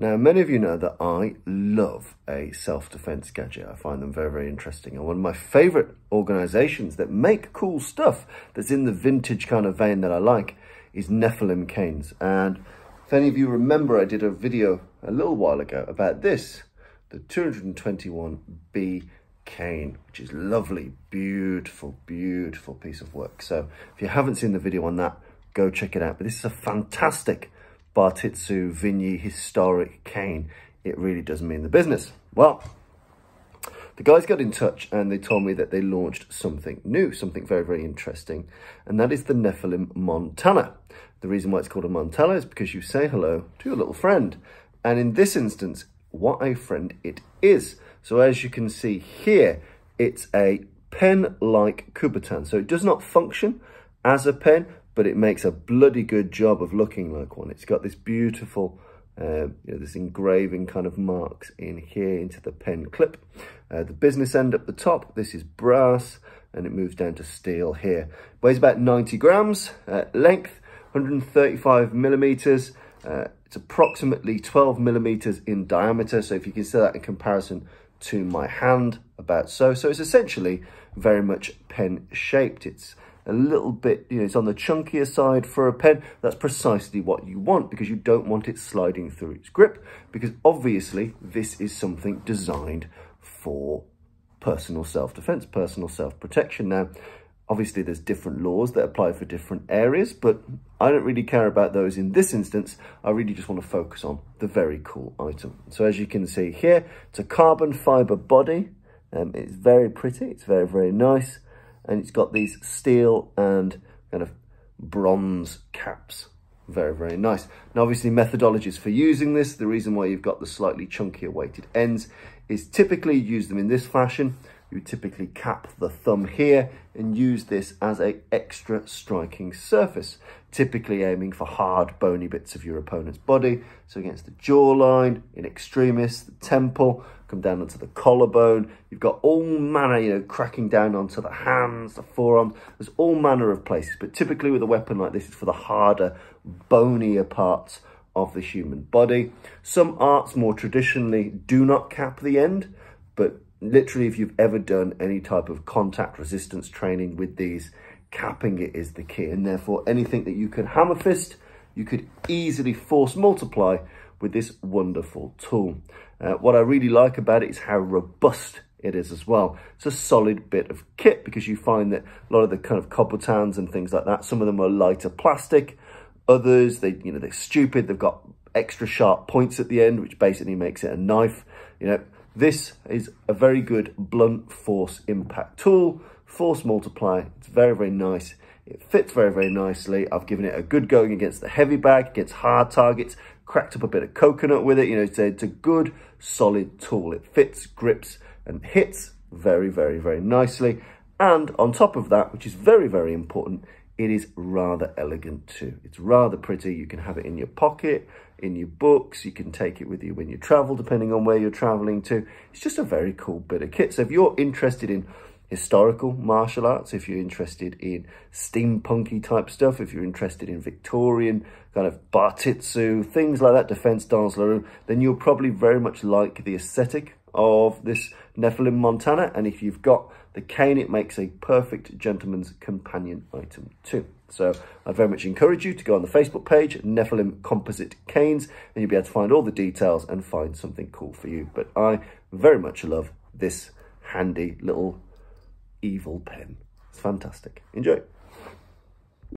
Now, many of you know that I love a self-defense gadget. I find them very, very interesting. And one of my favorite organizations that make cool stuff that's in the vintage kind of vein that I like is Nephilim Canes. And if any of you remember, I did a video a little while ago about this, the 221B cane, which is lovely, beautiful, beautiful piece of work. So if you haven't seen the video on that, go check it out. But this is a fantastic Bartitsu Vigny historic cane. It really does mean the business. Well, the guys got in touch and they told me that they launched something new, something very, very interesting. And that is the Nephilim Montana. The reason why it's called a Montana is because you say hello to your little friend. And in this instance, what a friend it is. So as you can see here, it's a pen-like Kubotan. So it does not function as a pen, but it makes a bloody good job of looking like one. It's got this beautiful, uh, you know, this engraving kind of marks in here into the pen clip. Uh, the business end up the top, this is brass, and it moves down to steel here. Weighs about 90 grams, length 135 millimeters. Uh, it's approximately 12 millimeters in diameter. So if you consider that in comparison to my hand, about so. So it's essentially very much pen shaped. It's a little bit, you know, it's on the chunkier side for a pen. That's precisely what you want because you don't want it sliding through its grip because obviously this is something designed for personal self-defense, personal self-protection. Now, obviously there's different laws that apply for different areas, but I don't really care about those in this instance. I really just want to focus on the very cool item. So as you can see here, it's a carbon fiber body. Um, it's very pretty. It's very, very nice and it's got these steel and kind of bronze caps. Very, very nice. Now, obviously, methodologies for using this, the reason why you've got the slightly chunkier weighted ends is typically use them in this fashion. You typically cap the thumb here and use this as a extra striking surface, typically aiming for hard, bony bits of your opponent's body. So against the jawline, in extremis, the temple, come down onto the collarbone. You've got all manner, you know, cracking down onto the hands, the forearms. There's all manner of places, but typically with a weapon like this, it's for the harder, bonier parts of the human body. Some arts more traditionally do not cap the end, but literally if you've ever done any type of contact resistance training with these, capping it is the key. And therefore anything that you can hammer fist, you could easily force multiply with this wonderful tool. Uh, what I really like about it is how robust it is as well. It's a solid bit of kit because you find that a lot of the kind of Kubotans and things like that, some of them are lighter plastic, others, they, you know, they're stupid. They've got extra sharp points at the end, which basically makes it a knife. You know, this is a very good blunt force impact tool, force multiply. It's very, very nice. It fits very, very nicely. I've given it a good going against the heavy bag, against hard targets, cracked up a bit of coconut with it. You know, it's a, it's a good, solid tool. It fits, grips, and hits very, very, very nicely. And on top of that, which is very, very important, it is rather elegant too. It's rather pretty. You can have it in your pocket, in your books. You can take it with you when you travel, depending on where you're traveling to. It's just a very cool bit of kit. So if you're interested in historical martial arts, if you're interested in steampunky type stuff, if you're interested in Victorian kind of Bartitsu, things like that, defense dance then you'll probably very much like the aesthetic of this Nephilim Montana. And if you've got the cane, it makes a perfect gentleman's companion item too. So I very much encourage you to go on the Facebook page, Nephilim Composite Canes, and you'll be able to find all the details and find something cool for you. But I very much love this handy little evil pen. It's fantastic. Enjoy.